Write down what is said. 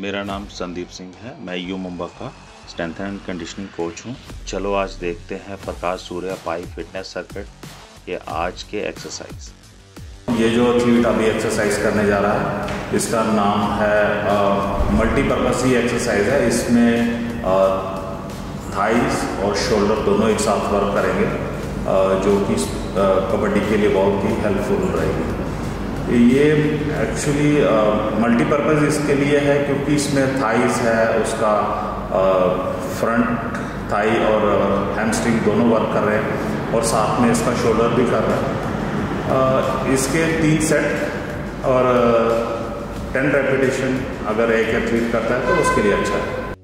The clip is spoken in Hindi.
मेरा नाम संदीप सिंह है। मैं यू मुंबा का स्ट्रेंथ एंड कंडीशनिंग कोच हूँ। चलो आज देखते हैं प्रकाश सूर्या पाई फिटनेस सर्किट के आज के एक्सरसाइज ये जो थीट अभी एक्सरसाइज करने जा रहा है इसका नाम है मल्टीपर्पज़ ही एक्सरसाइज है। इसमें थाइस और शोल्डर दोनों एक साथ वर्क करेंगे। आ, जो कि कबड्डी के लिए बहुत ही हेल्पफुल रहेगी। ये एक्चुअली मल्टीपर्पज़ इसके लिए है क्योंकि इसमें थाइस है, उसका फ्रंट थाई और हैमस्ट्रिंग दोनों वर्क कर रहे हैं और साथ में इसका शोल्डर भी कर रहा है। इसके तीन सेट और टेन रेपिटेशन अगर एक एथलीट करता है तो उसके लिए अच्छा है।